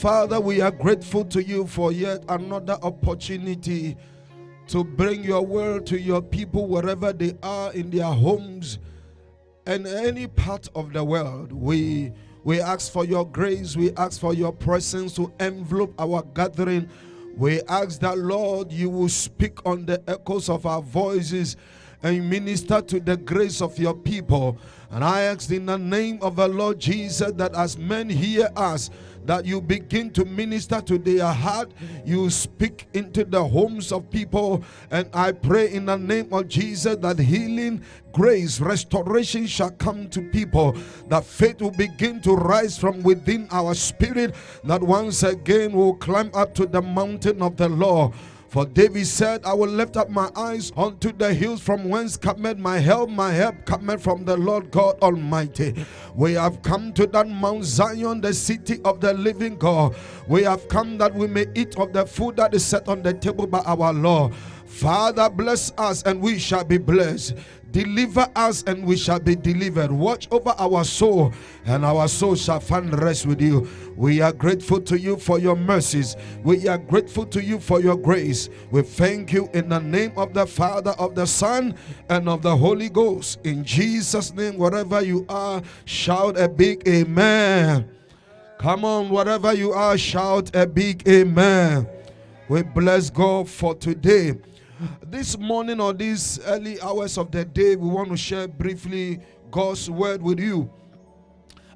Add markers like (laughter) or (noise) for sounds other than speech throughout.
Father, we are grateful to you for yet another opportunity to bring your word to your people wherever they are in their homes and any part of the world. We we ask for your grace, we ask for your presence to envelop our gathering. We ask that Lord you will speak on the echoes of our voices and minister to the grace of your people. And I ask in the name of the Lord Jesus that as men hear us, that you begin to minister to their heart, you speak into the homes of people. And I pray in the name of Jesus that healing, grace, restoration shall come to people, that faith will begin to rise from within our spirit, that once again will climb up to the mountain of the Lord. For David said, I will lift up my eyes unto the hills from whence cometh my help. My help cometh from the Lord God Almighty. We have come to that Mount Zion, the city of the living God. We have come that we may eat of the food that is set on the table by our Lord. Father, bless us and we shall be blessed. Deliver us and we shall be delivered. Watch over our soul and our soul shall find rest with you. We are grateful to you for your mercies. We are grateful to you for your grace. We thank you in the name of the Father, of the Son, and of the Holy Ghost. In Jesus' name, wherever you are, shout a big amen. Come on, wherever you are, shout a big amen. We bless God for today. This morning or these early hours of the day, we want to share briefly God's word with you.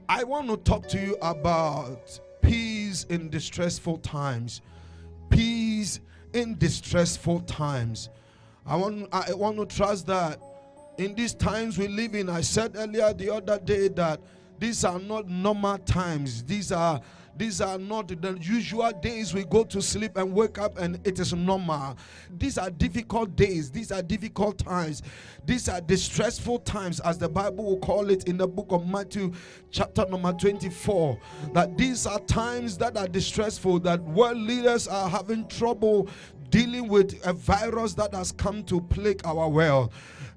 I want to talk to you about peace in distressful times. Peace in distressful times. I want I want to trust that in these times we live in, I said earlier the other day that these are not normal times. These are these are not the usual days we go to sleep and wake up and it is normal. These are difficult days. These are difficult times. These are distressful times, as the Bible will call it in the book of Matthew, chapter number 24. That these are times that are distressful, that world leaders are having trouble dealing with a virus that has come to plague our world.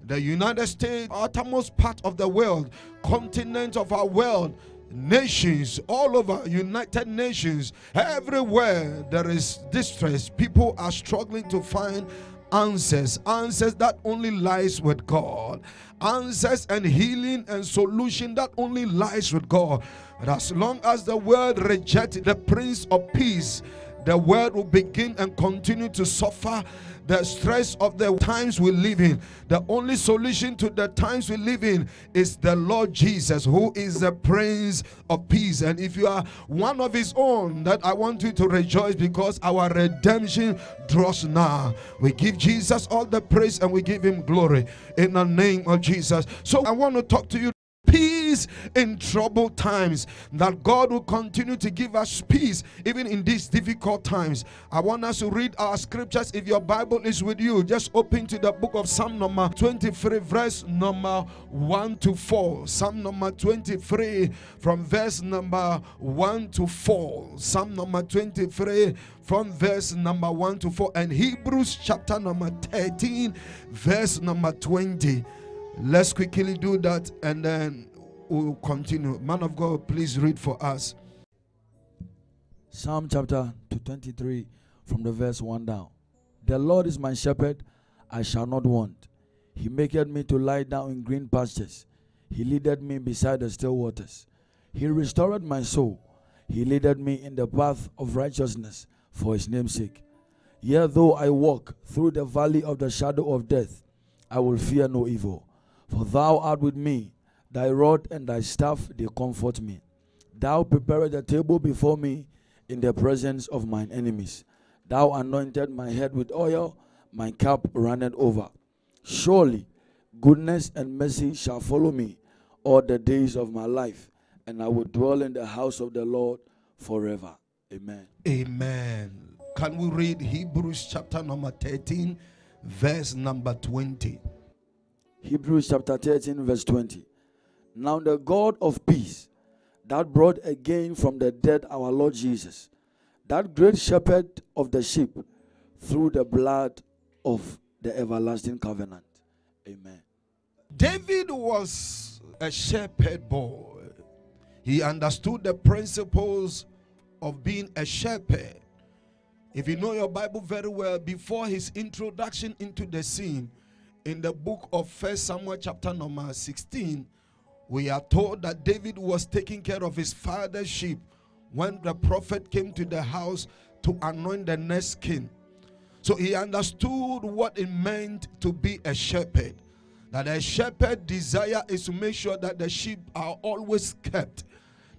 The United States, uttermost part of the world, continent of our world, nations all over united nations everywhere there is distress people are struggling to find answers answers that only lies with god answers and healing and solution that only lies with god. But as long as the world rejects the prince of peace the world will begin and continue to suffer the stress of the times we live in. The only solution to the times we live in is the Lord Jesus, who is the Prince of Peace. And if you are one of His own, that I want you to rejoice because our redemption draws nigh. We give Jesus all the praise and we give Him glory in the name of Jesus. So I want to talk to you peace in troubled times. That God will continue to give us peace even in these difficult times. I want us to read our scriptures. If your Bible is with you, just open to the book of Psalm number 23, verse number 1 to 4. Psalm number 23, from verse number 1 to 4. Psalm number 23, from verse number 1 to 4. And Hebrews chapter number 13, verse number 20. Let's quickly do that and then we'll continue. Man of God, please read for us. Psalm chapter 23 from the verse 1 down. The Lord is my shepherd, I shall not want. He maketh me to lie down in green pastures. He leadeth me beside the still waters. He restored my soul. He leadeth me in the path of righteousness for his name's sake. Yet though I walk through the valley of the shadow of death, I will fear no evil. For thou art with me, thy rod and thy staff, they comfort me. Thou preparest a table before me in the presence of mine enemies. Thou anointed my head with oil, my cup runneth over. Surely goodness and mercy shall follow me all the days of my life, and I will dwell in the house of the Lord forever. Amen. Amen. Can we read Hebrews chapter number 13, verse number 20? Hebrews chapter 13, verse 20. Now the God of peace that brought again from the dead our Lord Jesus, that great shepherd of the sheep, through the blood of the everlasting covenant. Amen. David was a shepherd boy. He understood the principles of being a shepherd. If you know your Bible very well, before his introduction into the scene in the book of First Samuel, chapter number 16, we are told that David was taking care of his father's sheep when the prophet came to the house to anoint the next king. So he understood what it meant to be a shepherd. That a shepherd desire is to make sure that the sheep are always kept.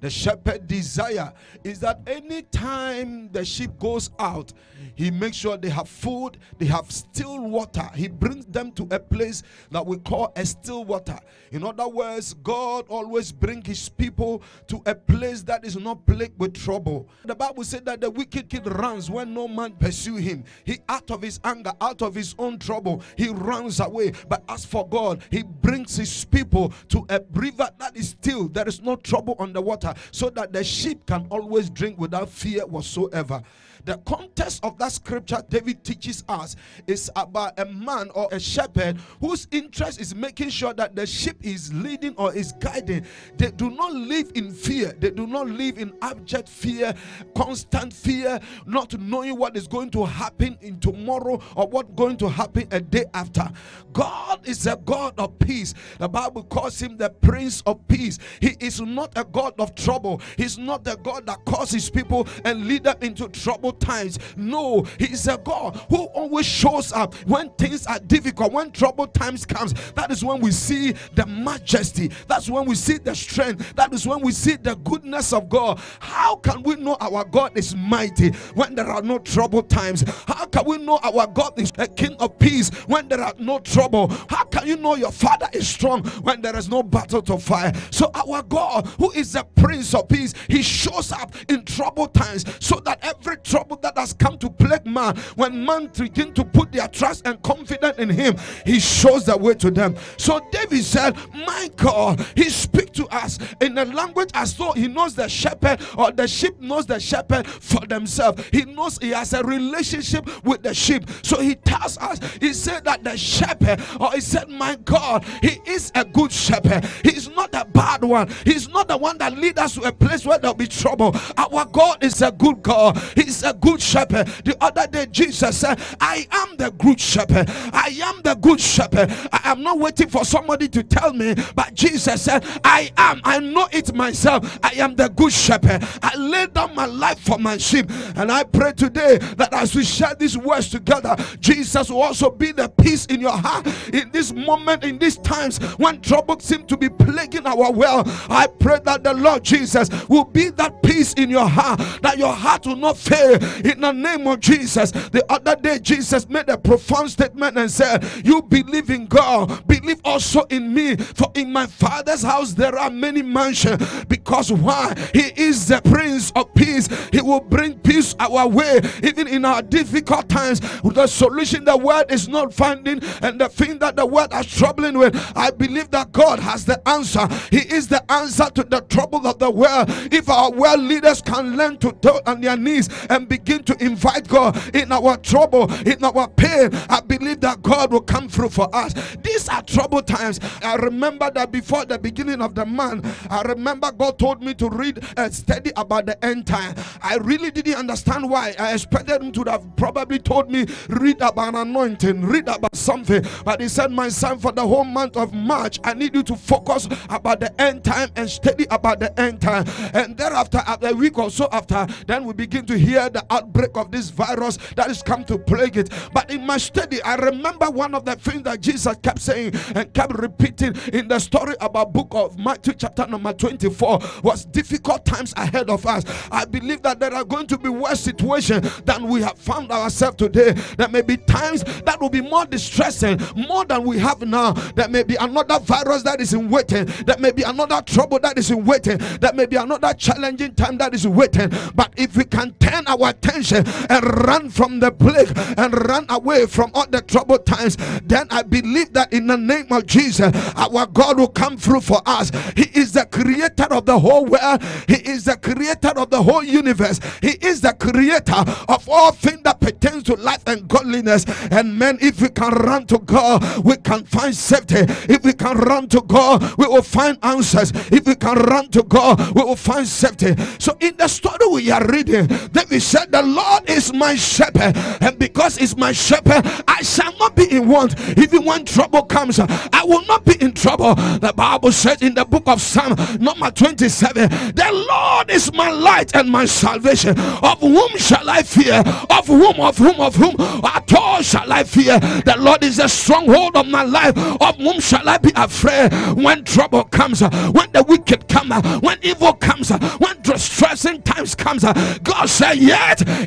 The shepherd desire is that anytime the sheep goes out, he makes sure they have food, they have still water. He brings them to a place that we call a still water. In other words, God always brings his people to a place that is not plagued with trouble. The Bible said that the wicked kid runs when no man pursue him. He out of his anger, out of his own trouble, he runs away. But as for God, he brings his people to a river that is still. There is no trouble on the water so that the sheep can always drink without fear whatsoever. The context of that scripture David teaches us is about a man or a shepherd whose interest is making sure that the sheep is leading or is guiding. They do not live in fear, they do not live in abject fear, constant fear, not knowing what is going to happen in tomorrow or what going to happen a day after. God is a God of peace. The Bible calls him the Prince of Peace. He is not a God of trouble. He's not the God that causes people and lead them into trouble times. No, He's a God who always shows up when things are difficult, when trouble times comes. That is when we see the majesty. That's when we see the strength. That is when we see the goodness of God. How can we know our God is mighty when there are no trouble times? How can we know our God is a King of peace when there are no trouble? How can you know your Father is strong when there is no battle to fight? So our God, who is the Prince of Peace, He shows up in trouble times so that every trouble trouble that has come to plague man, when man begin to put their trust and confidence in him, he shows the way to them. So David said, My God, he speaks to us in a language as though he knows the shepherd or the sheep knows the shepherd for themselves. He knows he has a relationship with the sheep. So he tells us, he said that the shepherd, or he said, My God, he is a good shepherd. He's not a bad one. He's not the one that leads us to a place where there'll be trouble. Our God is a good God. He's a good shepherd. The other day, Jesus said, I am the good shepherd. I am the good shepherd. I am not waiting for somebody to tell me, but Jesus said, I am. I know it myself. I am the good shepherd. I lay down my life for my sheep. And I pray today that as we share these words together, Jesus will also be the peace in your heart in this moment, in these times when trouble seems to be plaguing our well. I pray that the Lord Jesus will be that peace in your heart, that your heart will not fail in the name of Jesus. The other day, Jesus made a profound statement and said, You believe in God, believe also in me. For in my Father's house there are many mansions. Because why? He is the Prince of Peace. He will bring peace our way, even in our difficult times. The solution the world is not finding, and the thing that the world is troubling with, I believe that God has the answer. He is the answer to the trouble of the world. If our world leaders can learn to do on their knees and begin to invite God in our trouble, in our pain, I believe that God will come through for us. These are trouble times. I remember that before the beginning of the month, I remember God told me to read and study about the end time. I really didn't understand why. I expected him to have probably told me, read about anointing, read about something. But he said, My son, for the whole month of March, I need you to focus about the end time and study about the end time. And thereafter, after a week or so after, then we begin to hear outbreak of this virus that has come to plague it. But in my study, I remember one of the things that Jesus kept saying and kept repeating in the story about book of Matthew chapter number 24 was difficult times ahead of us. I believe that there are going to be worse situations than we have found ourselves today. There may be times that will be more distressing, more than we have now. There may be another virus that is in waiting. There may be another trouble that is in waiting. There may be another challenging time that is waiting. But if we can turn our attention and run from the plague and run away from all the troubled times, then I believe that in the name of Jesus, our God will come through for us. He is the creator of the whole world, He is the creator of the whole universe, He is the creator of all things that pertains to life and godliness. And men, if we can run to God, we can find safety. If we can run to God, we will find answers. If we can run to God, we will find safety. So, in the story we are reading, David said, The Lord is my shepherd, and because He's my shepherd, I shall not be in want. Even when trouble comes, I will not be in trouble. The Bible says in the book of Psalm, number 27, The Lord is my light and my salvation. Of whom shall I fear? Of whom, of whom, of whom at all shall I fear? The Lord is the stronghold of my life. Of whom shall I be afraid when trouble comes, when the wicked come, when evil comes, when distressing times comes? God said,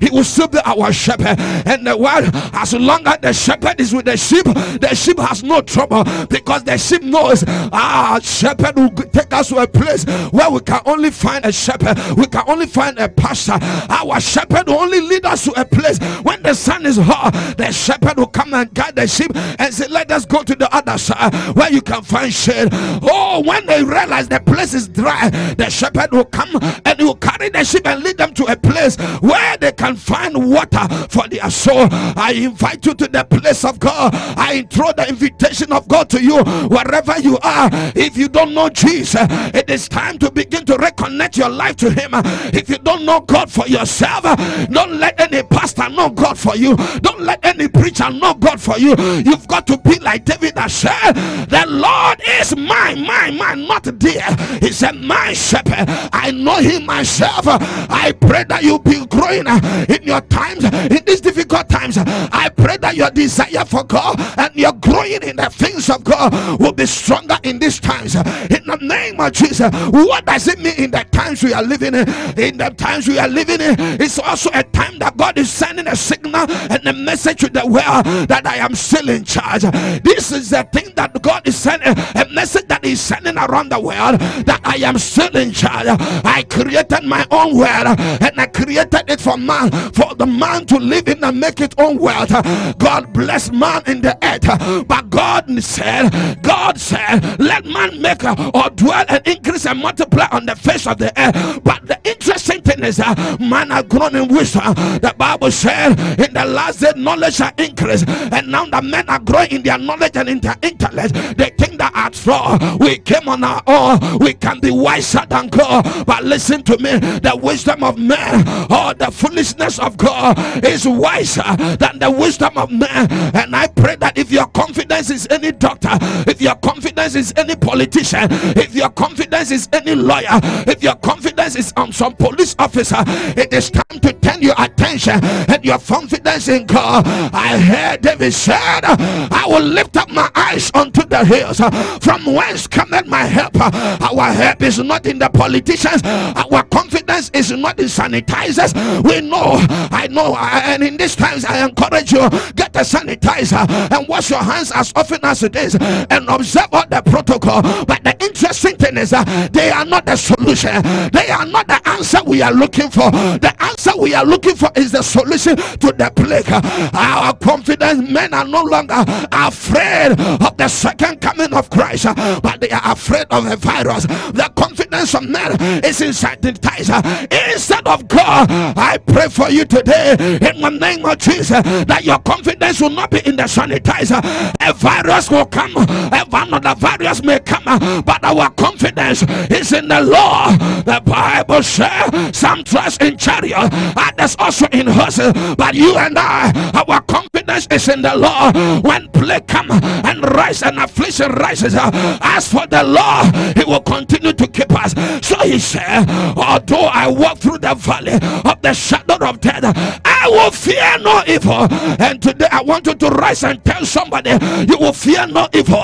He will still be our shepherd. And the word, as long as the shepherd is with the sheep, the sheep has no trouble because the sheep knows, our shepherd will take us to a place where we can only find a shepherd, we can only find a pastor. Our shepherd will only lead us to a place when the sun is hot, the shepherd will come and guide the sheep and say, Let us go to the other side where you can find shade. Oh, when they realize the place is dry, the shepherd will come and he will sheep and lead them to a place where they can find water for their soul. I invite you to the place of God. I throw the invitation of God to you wherever you are. If you don't know Jesus, it is time to begin to reconnect your life to Him. If you don't know God for yourself, don't let any pastor know God for you. Don't let any preacher know God for you. You've got to be like David that said, The Lord is mine, mine, mine, not dear. He said, My shepherd. I know Him myself. I pray that you be growing uh, in your times, in these difficult times. I pray that your desire for God and your growing in the things of God will be stronger in these times. In the name of Jesus, what does it mean in the times we are living in? In the times we are living in, it's also a time that God is sending a signal and a message to the world that I am still in charge. This is the thing that God is sending a message that He's sending around the world that I am still in charge. I created my own world and I created it for man, for the man to live in and make its own world. God bless man in the earth, but God said, God said, let man make or dwell and increase and multiply on the face of the earth. But the interesting thing is that man has grown in wisdom. The Bible said, in the last day, knowledge shall increase, and now the men are growing in their knowledge and in their intellect. They think that at all we came on our own, we can be wiser than God. But listen to me, the wisdom of man or the foolishness of God is wiser than the wisdom of man. And I pray that if your confidence is any doctor, if your confidence is any politician, if your confidence is any lawyer, if your confidence is on some police officer, it is time to turn your attention and your confidence in God. I heard David said, I will lift up my eyes unto the hills from whence cometh my help. Our help is not in the politicians, our confidence is not in sanitizers. We know, I know, and in these times I encourage you get a sanitizer and wash your hands as often as it is and observe all the protocol. But the interesting thing is that they are not the solution, they are not the answer we are looking for. The answer we are looking for is the solution to the plague. Our confidence men are no longer afraid of the second coming of Christ, but they are afraid of the virus. The confidence of men is in sanitizer instead of God. I pray for you today in the name of Jesus that your confidence will not be in the sanitizer. A virus will come, another virus may come, but our confidence is in the Lord. The Bible says some trust in chariot, others also in horses, but you and I, our confidence is in the Lord. When plague come and rise and affliction rises, as for the Lord, He will continue to keep us. So He said, although I walk through the valley of the shadow of death, I will fear no evil. And today I want you to rise and tell somebody, you will fear no evil.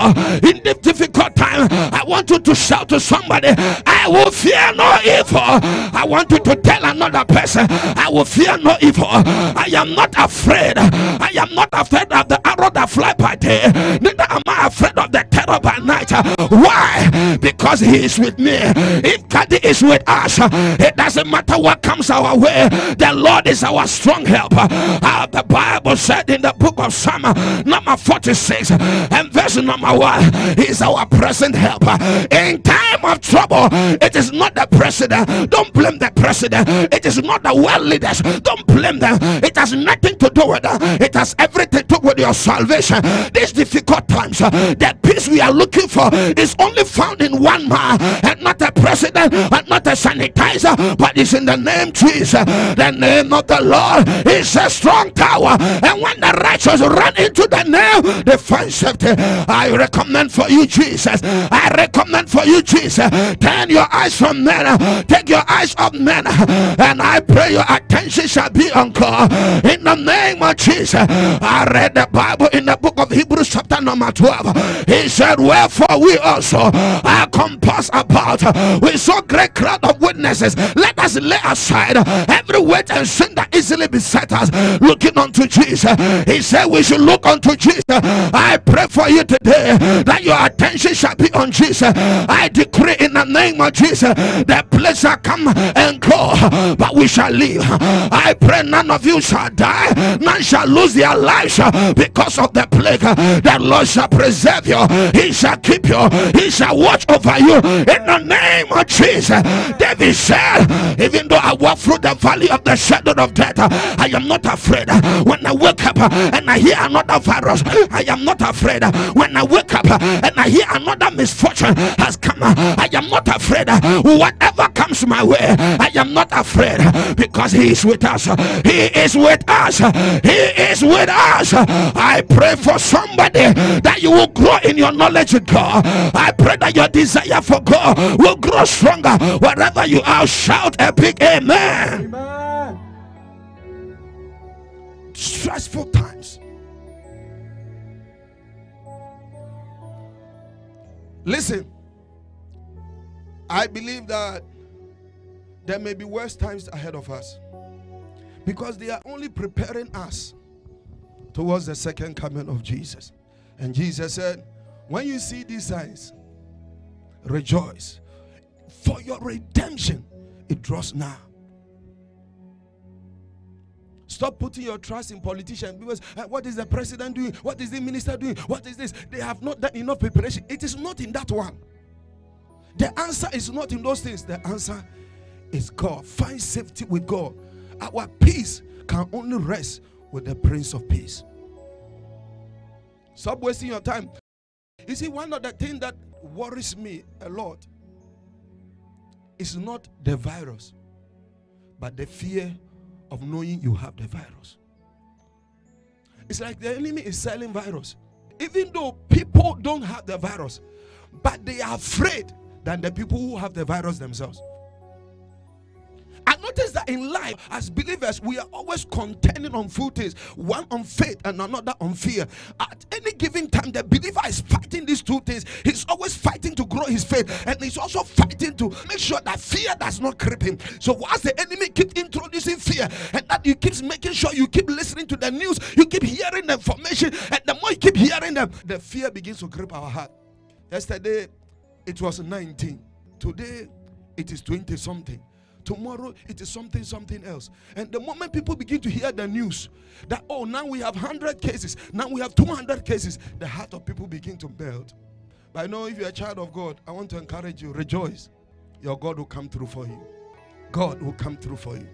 In this difficult time, I want you to shout to somebody, I will fear no evil. I want you to tell another person, I will fear no evil. I am not afraid. I am not afraid of the arrow that fly by day day, neither am I afraid of the terror by night. Why? Because He is with me. If God is with us, it doesn't matter what comes our way. The Lord is our strong help. Uh, the Bible said in the book of Psalm number 46 and verse number 1 He is our present help. In time of trouble, it is not the president. Don't blame the president. It is not the world leaders. Don't blame them. It has nothing to do with that. It has everything to do with your salvation. These difficult times, uh, the peace we are looking for is only found in one man and not a president and not a sanitizer, but it's in the name Jesus. The name of the Lord is a strong tower. And when the righteous run into the name, they find safety. I recommend for you, Jesus. I recommend for you, Jesus. Turn your eyes from men, uh, take your eyes off men, uh, and I pray your attention shall be on God. In the name of Jesus, I read the Bible in the book of Hebrews, chapter number 12. He said, Wherefore we also are compassed about with so great crowd of witnesses. Let us lay aside every weight and sin that easily beset us, looking unto Jesus. He said, We should look unto Jesus. I pray for you today that your attention shall be on Jesus. I decree in the name of Jesus, that place shall come and go, but we shall live. I pray none of you shall die, none shall lose their lives because of the plague. The Lord shall preserve you, He shall keep you, He shall watch over you in the name of Jesus. David said, Even though I walk through the valley of the shadow of death, I am not afraid. When I wake up and I hear another virus, I am not afraid. When I wake up and I hear another misfortune has come, I am not afraid. Whatever comes my way, I am not afraid because He is with us. He is with us. He is with us. I pray for somebody that you will grow in your knowledge of God. I pray that your desire for God will grow stronger wherever you are. Shout a big amen. Amen. Stressful times. Listen, I believe that there may be worse times ahead of us because they are only preparing us towards the second coming of Jesus. And Jesus said, When you see these signs, rejoice, for your redemption it draws now. Stop putting your trust in politicians because uh, what is the president doing? What is the minister doing? What is this? They have not done enough preparation. It is not in that one. The answer is not in those things. The answer is God. Find safety with God. Our peace can only rest with the Prince of Peace. Stop wasting your time. You see, one of the things that worries me a lot is not the virus, but the fear of knowing you have the virus. It's like the enemy is selling virus. Even though people don't have the virus, but they are afraid than the people who have the virus themselves. Notice that in life, as believers, we are always contending on two things one on faith and another on fear. At any given time, the believer is fighting these two things. He's always fighting to grow his faith, and he's also fighting to make sure that fear does not creep him. So, once the enemy keeps introducing fear, and that you keep making sure you keep listening to the news, you keep hearing the information, and the more you keep hearing them, the fear begins to grip our heart. Yesterday, it was 19. Today, it is 20 something. Tomorrow it is something, something else. And the moment people begin to hear the news that, oh, now we have 100 cases, now we have 200 cases, the heart of people begin to melt. But I know if you're a child of God, I want to encourage you, rejoice. Your God will come through for you. God will come through for you.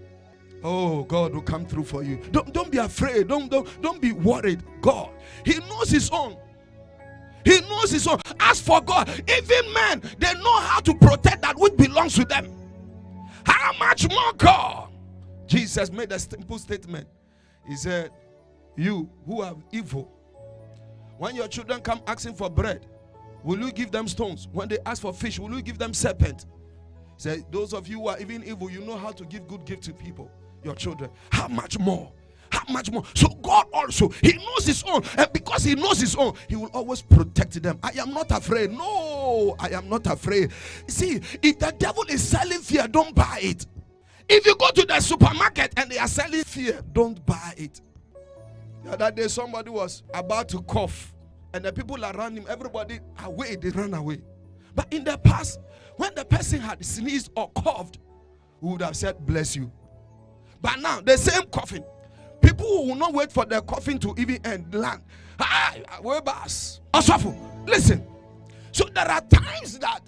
Oh, God will come through for you. Don't, don't be afraid. Don't, don't, don't be worried. God, He knows His own. He knows His own. As for God, even men, they know how to protect that which belongs to them. How much more God? Jesus made a simple statement. He said, You who have evil, when your children come asking for bread, will you give them stones? When they ask for fish, will you give them serpent? He said, Those of you who are even evil, you know how to give good gift to people, your children. How much more? How much more? So God also, He knows His own, and because He knows His own, He will always protect them. I am not afraid. No, I am not afraid. See, if the devil is selling fear, don't buy it. If you go to the supermarket and they are selling fear, don't buy it. The other day, somebody was about to cough and the people around him, everybody away, they ran away. But in the past, when the person had sneezed or coughed, we would have said, Bless you. But now, the same coffin, people who will not wait for their coffin to even end land. Listen. So there are times that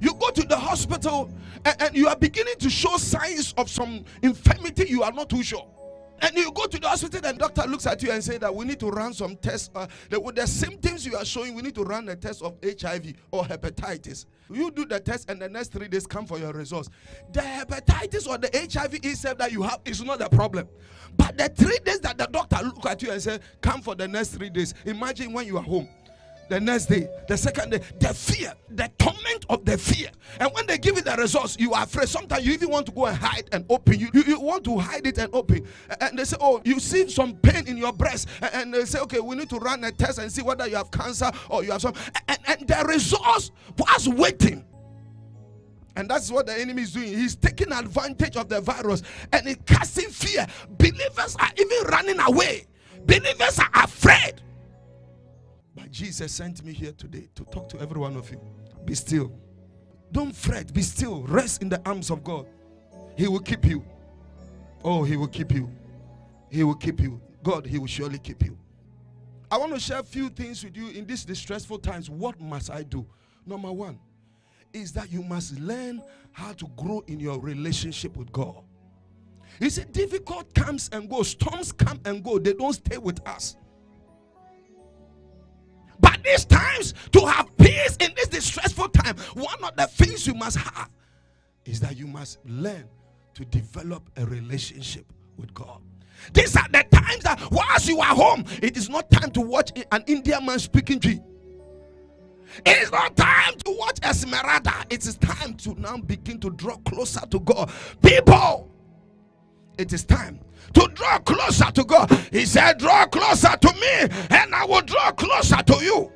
you go to the hospital and, and you are beginning to show signs of some infirmity you are not too sure. And you go to the hospital and doctor looks at you and say that we need to run some tests. Uh, the, the symptoms you are showing, we need to run a test of HIV or hepatitis. You do the test and the next three days come for your results. The hepatitis or the HIV itself that you have is not the problem. But the three days that the doctor look at you and say, come for the next three days. Imagine when you are home the next day, the second day, the fear, the torment of the fear. And when they give you the results, you are afraid. Sometimes you even want to go and hide and open. You, you, you want to hide it and open. And they say, Oh, you see some pain in your breast. And they say, Okay, we need to run a test and see whether you have cancer or you have some. And, and the results was waiting. And that's what the enemy is doing. He's taking advantage of the virus and he's casting fear. Believers are even running away. Believers are afraid. But Jesus sent me here today to talk to every one of you. Be still. Don't fret. Be still. Rest in the arms of God. He will keep you. Oh, He will keep you. He will keep you. God, He will surely keep you. I want to share a few things with you in these distressful times. What must I do? Number one is that you must learn how to grow in your relationship with God. You see, difficult comes and goes, storms come and go, they don't stay with us. But these times, to have peace in this distressful time, one of the things you must have is that you must learn to develop a relationship with God. These are the times that whilst you are home, it is not time to watch an Indian man speaking to you. It is not time to watch Esmeralda. It is time to now begin to draw closer to God. People, it is time to draw closer to God. He said, Draw closer to me, and I will draw closer to you.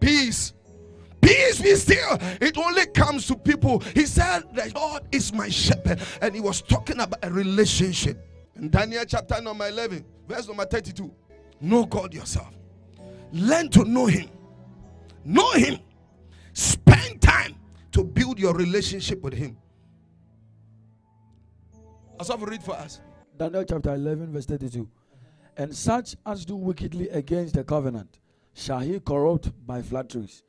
Peace. Peace be still. It only comes to people. He said, The Lord is my shepherd. And he was talking about a relationship. In Daniel chapter number 11, verse number 32. Know God yourself. Learn to know Him. Know Him. Spend time to build your relationship with Him. Asaf, read for us. Daniel chapter 11, verse 32. And such as do wickedly against the covenant shall he corrupt by flatteries.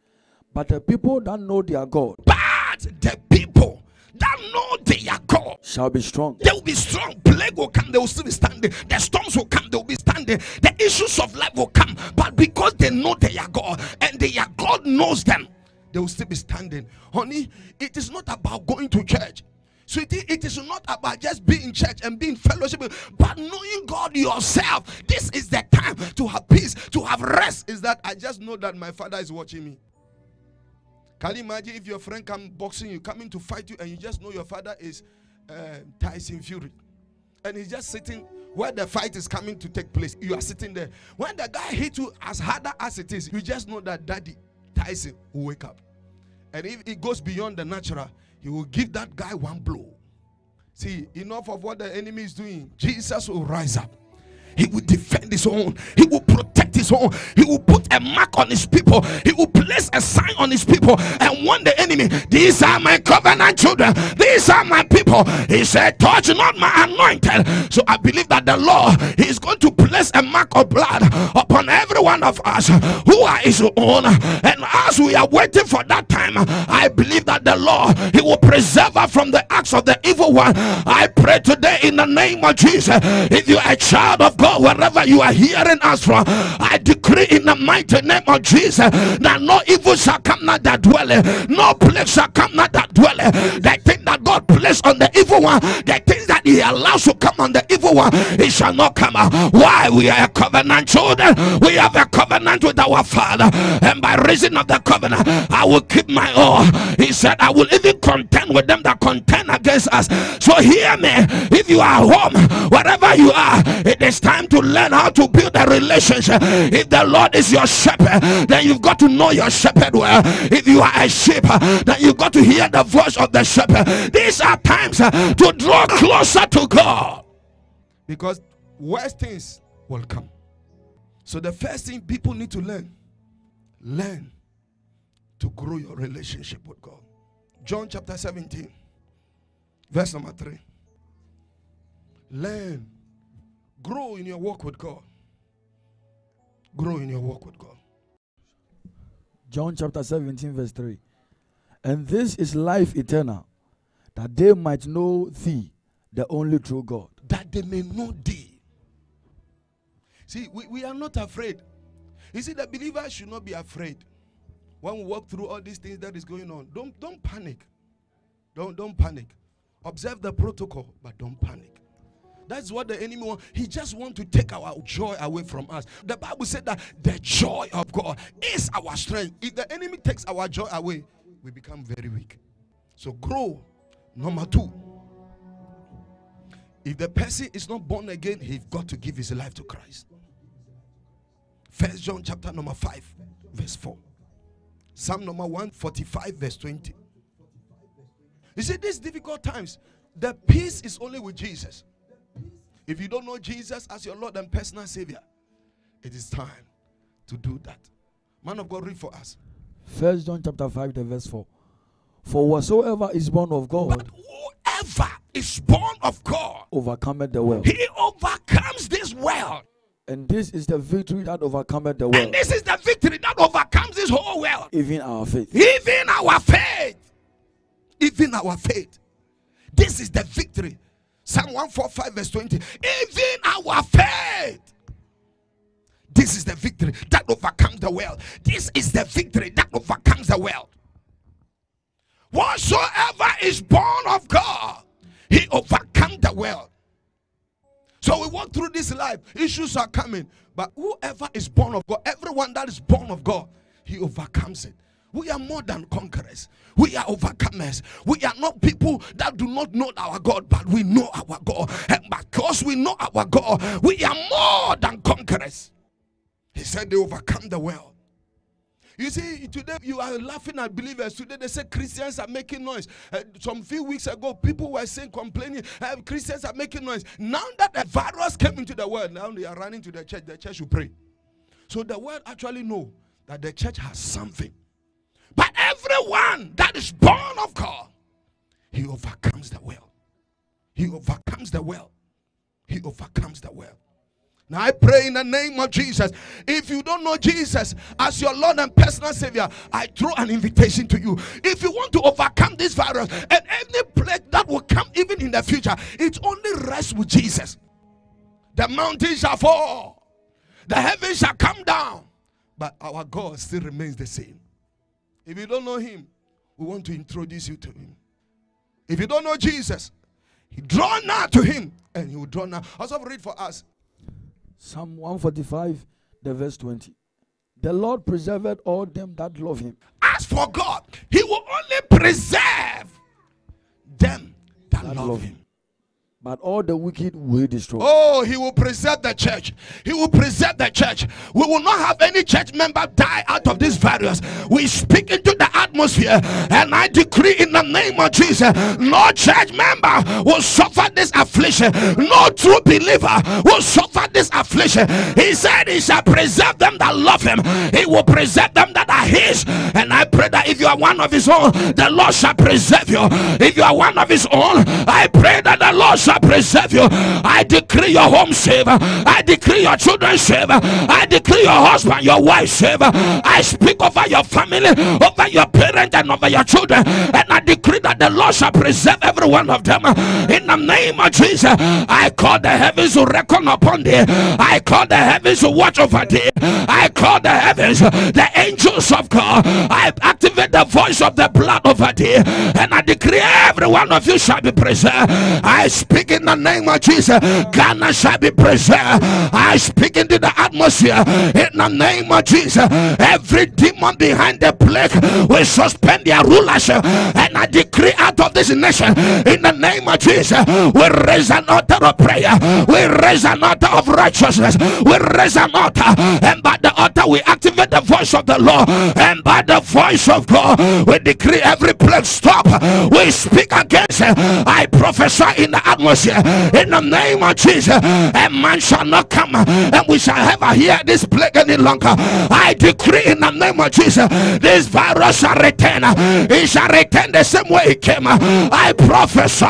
But the people that know their God, but the people that know their God shall be strong. They will be strong. Plague will come, they will still be standing. The storms will come, they will be standing. The issues of life will come, but because they know they are God and their God knows them, they will still be standing. Honey, it is not about going to church. Sweetie, it is not about just being in church and being fellowship, but knowing God yourself. This is the time to have peace, to have rest. Is that I just know that my father is watching me. Can you imagine if your friend come boxing you, coming to fight you, and you just know your father is uh, Tyson Fury, and he's just sitting where the fight is coming to take place. You are sitting there. When the guy hits you as harder as it is, you just know that Daddy Tyson will wake up. And if it goes beyond the natural, he will give that guy one blow. See, enough of what the enemy is doing. Jesus will rise up. He will defend his own. He will protect his own. He will put a mark on his people. He will place a sign on his people. And warn the enemy, these are my covenant children. These are my people. He said, touch not my anointed. So I believe that the Lord is going to place a mark of blood upon every one of us who are his own. And as we are waiting for that time, I believe that the Lord, he will preserve us from the acts of the evil one. I pray today in the name of Jesus. If you are a child of God, wherever you are hearing us from, decree in the mighty name of Jesus that no evil shall come not that dwelling, no plague shall come not that dwelling. The thing that God placed on the evil one, the things that He allows to come on the evil one, it shall not come out. Why? We are a covenant children, we have a covenant with our Father, and by reason of the covenant, I will keep my own. He said, I will even contend with them that contend against us. So hear me, if you are home, wherever you are, it is time to learn how to build a relationship. If the Lord is your shepherd, then you've got to know your shepherd well. If you are a sheep, then you've got to hear the voice of the shepherd. These are times uh, to draw closer to God because worse things will come. So the first thing people need to learn, learn to grow your relationship with God. John chapter 17, verse number 3. Learn. Grow in your walk with God. Grow in your walk with God. John chapter 17, verse 3. And this is life eternal, that they might know thee, the only true God. That they may know thee. See, we, we are not afraid. You see, the believer should not be afraid. When we walk through all these things that is going on, don't don't panic. Don't don't panic. Observe the protocol, but don't panic. That's what the enemy wants. He just wants to take our joy away from us. The Bible said that the joy of God is our strength. If the enemy takes our joy away, we become very weak. So grow. Number two, if the person is not born again, he's got to give his life to Christ. First John chapter number 5, verse 4. Psalm number 145, verse 20. You see, these difficult times, the peace is only with Jesus. If you don't know Jesus as your Lord and personal Savior, it is time to do that. Man of God, read for us. First John chapter 5, the verse 4. For whatsoever is born of God But whoever is born of God, overcometh the world. he overcomes this world. And this is the victory that overcometh the world, And this is the victory that overcomes this whole world. even our faith. Even our faith. Even our faith. This is the victory. Psalm 145, verse 20. Even our faith. This is the victory that overcomes the world. This is the victory that overcomes the world. Whatsoever is born of God, he overcomes the world. So we walk through this life, issues are coming. But whoever is born of God, everyone that is born of God, he overcomes it. We are more than conquerors. We are overcomers. We are not people that do not know our God, but we know our God. And because we know our God, we are more than conquerors. He said they overcome the world. You see, today you are laughing at believers. Today they say Christians are making noise. Uh, some few weeks ago, people were saying, complaining, uh, Christians are making noise. Now that the virus came into the world, now they are running to the church. The church will pray. So the world actually know that the church has something. Everyone that is born of God, he overcomes the world. He overcomes the world. He overcomes the world. Now I pray in the name of Jesus. If you don't know Jesus as your Lord and personal Savior, I throw an invitation to you. If you want to overcome this virus and any plague that will come even in the future, it only rests with Jesus. The mountains shall fall, the heavens shall come down, but our God still remains the same. If you don't know Him, we want to introduce you to Him. If you don't know Jesus, He draw now to Him, and He will draw now. Also, read for us Psalm 145, the verse 20. The Lord preserveth all them that love him. As for God, He will only preserve them that, That love, love Him. But all the wicked will destroy. Oh, He will preserve the church. He will preserve the church. We will not have any church member die out of this virus. We speak into the atmosphere and I decree in the name of Jesus no church member will suffer this affliction. No true believer will suffer this affliction. He said, He shall preserve them that love Him, He will preserve them that are His. And I pray that if you are one of His own, the Lord shall preserve you. If you are one of His own, I pray that the Lord shall preserve you. I decree your home safe. I decree your children safe. I decree your husband, your wife safe. I speak over your family, over your parents, and over your children. And I decree that the Lord shall preserve every one of them. In the name of Jesus, I call the heavens to reckon upon thee. I call the heavens to watch over thee. I call the heavens, the angels of God. I activate the voice of the blood over thee. And I decree every one of you shall be preserved. I speak in the name of Jesus. Ghana shall be preserved. I speak into the atmosphere in the name of Jesus. Every demon behind the plague will suspend their rulership. And I decree out of this nation in the name of Jesus. We raise an altar of prayer. We raise an altar of righteousness. We raise an altar. And by the altar, we activate the voice of the Lord. And by the voice of God, we decree every plague stop. We speak against it. I prophesy in the atmosphere atmosphere in the name of Jesus. A man shall not come and we shall ever hear this plague any longer. I decree in the name of Jesus this virus shall return. It shall return the same way it came. I prophesy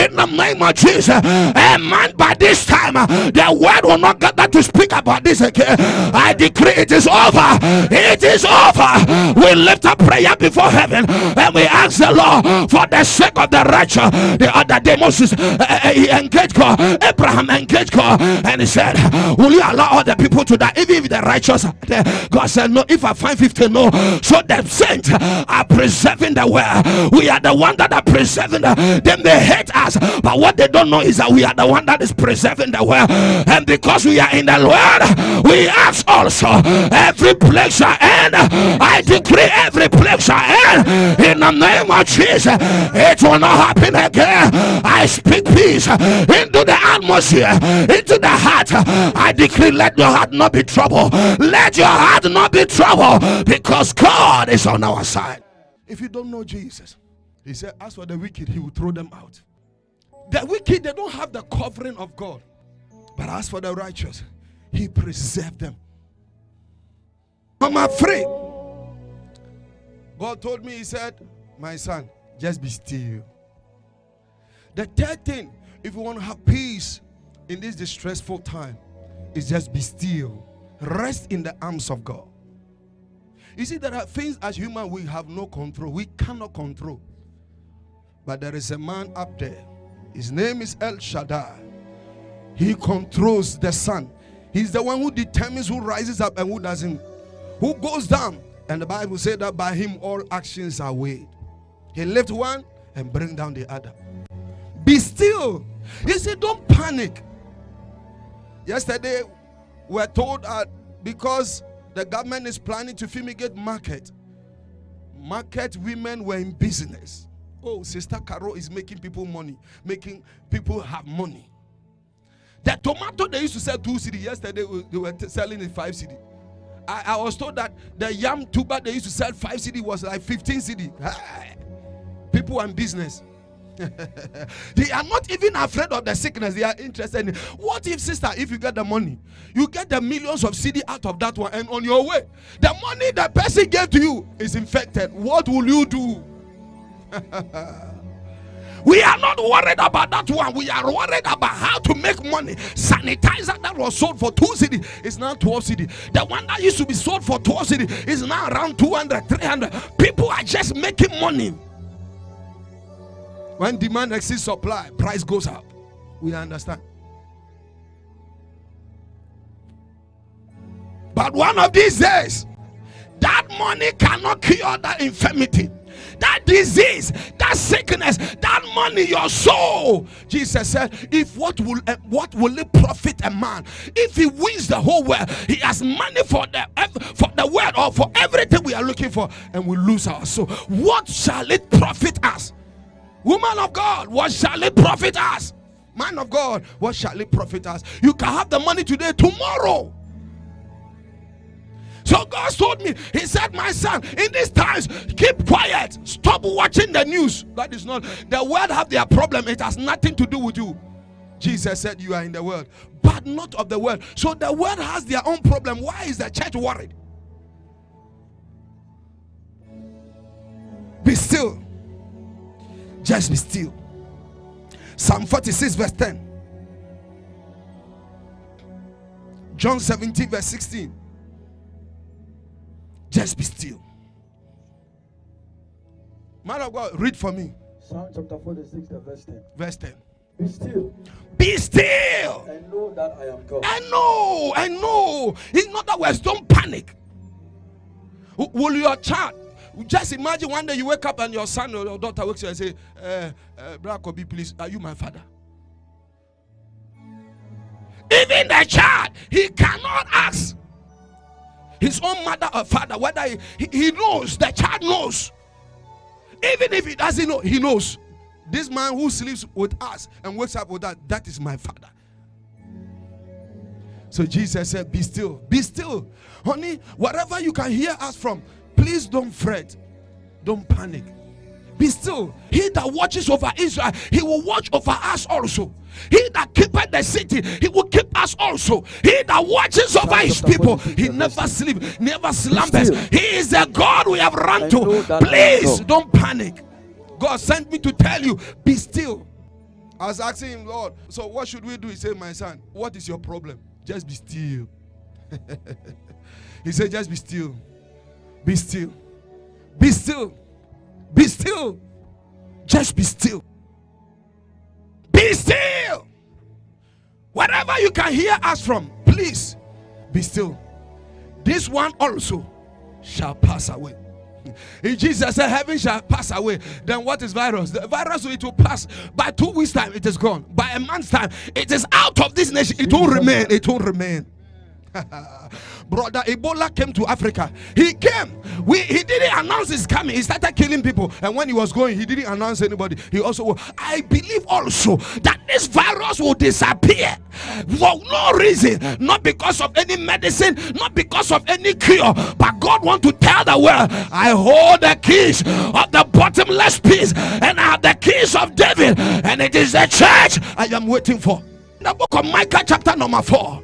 in the name of Jesus. A man by this time the word will not gather to speak about this again. I decree it is over. It is over. We lift up prayer before heaven and we ask the Lord for the sake of the righteous. The other day Moses he engaged God, Abraham engaged God, and he said, Will you allow all the people to die, even if the righteous? God said, No, if I find 50, no. So the saints are preserving the world. We are the one that are preserving the, them, they hate us, but what they don't know is that we are the one that is preserving the world, and because we are in the world, we ask also every plague shall end. I decree every plague shall end in the name of Jesus. It will not happen again. I speak peace into the atmosphere, into the heart. I decree, let your heart not be troubled. Let your heart not be troubled because God is on our side. If you don't know Jesus, he said, As for the wicked, he will throw them out. The wicked, they don't have the covering of God. But as for the righteous, he preserved them. I'm afraid. God told me, He said, My son, just be still. The third thing, if you want to have peace in this distressful time, is just be still. Rest in the arms of God. You see, there are things as human we have no control. We cannot control. But there is a man up there. His name is El Shaddai. He controls the sun. He's the one who determines who rises up and who doesn't, who goes down. And the Bible said that by him all actions are weighed. He lift one and bring down the other. Be still. He said, Don't panic. Yesterday, we were told that because the government is planning to fumigate market, market women were in business. Oh, Sister Carol is making people money, making people have money. The tomato they used to sell two cedi yesterday, they were selling it five cedi. I, I, was told that the yam tuber they used to sell five cedi was like 15 cedi. People in business. They are not even afraid of the sickness. They are interested in what if, sister, if you get the money, you get the millions of cedi out of that one, and on your way, the money the person gave to you is infected. What will you do? (laughs) We are not worried about that one. We are worried about how to make money. Sanitizer that was sold for 2 cedi is now 12 cedi. The one that used to be sold for 12 cedi is now around 200, 300. People are just making money. When demand exceeds supply, price goes up. We understand. But one of these days, that money cannot cure that infirmity that disease, that sickness, that money, your soul. Jesus said, If what will uh, what will it profit a man if he wins the whole world? He has money for the for the world or for everything we are looking for, and we lose our soul. What shall it profit us? Woman of God, what shall it profit us? Man of God, what shall it profit us? You can have the money today, tomorrow. So God told me, He said, My son, in these times, keep quiet. Stop watching the news. That is not the world have their problem. It has nothing to do with you. Jesus said, You are in the world, but not of the world. So the world has their own problem. Why is the church worried? Be still. Just be still. Psalm 46, verse 10. John 17, verse 16. Just be still. Man of God, read for me. Psalm chapter 46, verse 10. Verse 10. Be still. Be still. And know that I am God. I know. I know. It's In other words, don't panic. Will your child just imagine one day you wake up and your son or your daughter wakes you and say, uh, uh, Brakobi, please, are you my father? Even the child, he cannot ask his own mother or father, whether he, he knows, the child knows. Even if he doesn't know, he knows. This man who sleeps with us and wakes up with us, that is my father. So Jesus said, Be still, be still. Honey, whatever you can hear us from, please don't fret, don't panic. Be still. He that watches over Israel, he will watch over us also. He that keepeth the city, he will keep us also. He that watches over his people, he never sleep, never slumbers. He is the God we have run to. Please don't panic. God sent me to tell you, be still. I was asking him, Lord, so what should we do? He said, My son, what is your problem? Just be still. (laughs) he said, Just be still. Be still. Be still. Be still. Just be still. Be still. Wherever you can hear us from, please be still. This one also shall pass away. If Jesus said heaven shall pass away, then what is virus? The virus it will pass. By two weeks' time, it is gone. By a month's time, it is out of this nation. It won't remain. It won't remain. (laughs) Brother Ebola came to Africa. He came. We he didn't announce his coming. He started killing people. And when he was going, he didn't announce anybody. He also I believe also that this virus will disappear for no reason, not because of any medicine, not because of any cure, but God want to tell the world, I hold the keys of the bottomless pit, and I have the keys of David, and it is the church I am waiting for. In the book of Micah, chapter number four.